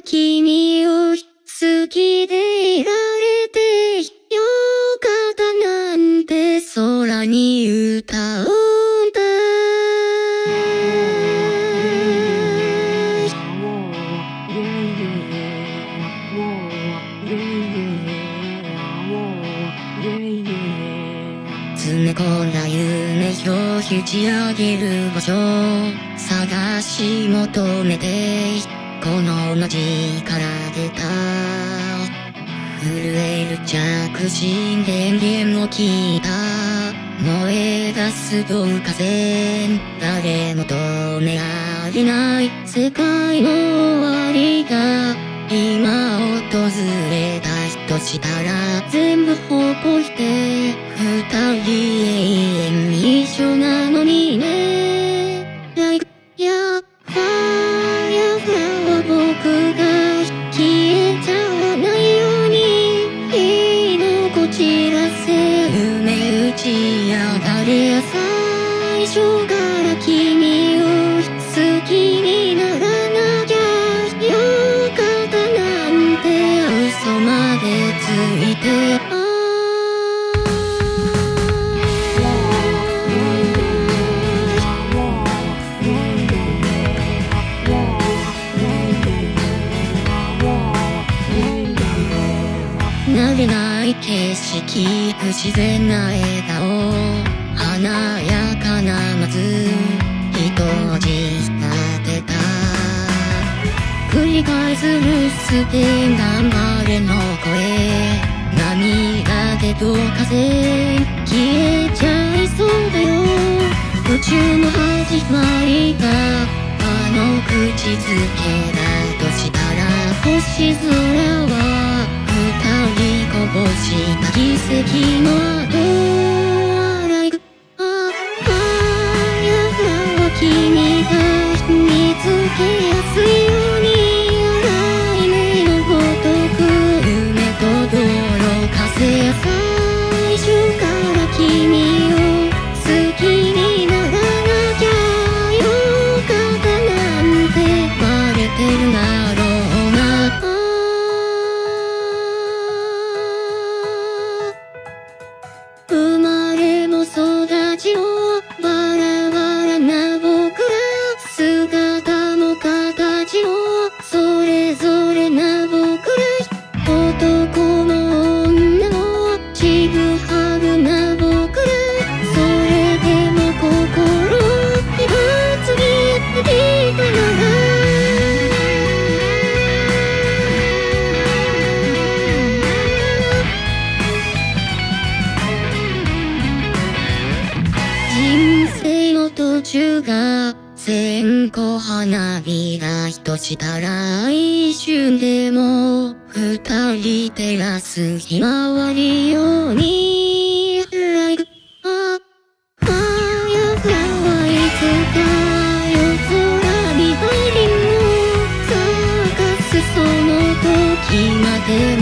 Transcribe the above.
君を好きでいられてよかったなんて空に歌おうんだ。詰め込んだ夢を打ち上げる場所探し求めてこの街から出た。震える着信電源を聞いた。燃え出すどう風誰も止められない。世界の終わりが今訪れた人したら全部ほこして。最初から君を好きにならなきゃよかったなんて嘘までついて慣れない景色不自然な笑顔華やかな松人をじ立てた。繰り返す留守電頑張れの声。涙でどう風消えちゃいそうだよ。宇宙の始まりがあの口づけだとしたら星空は二人こぼした奇跡の後。途中が線香花火が一したら一瞬でも二人照らすひまわりように Like あファイアフラはいつか夜空に入りも咲かすその時まで待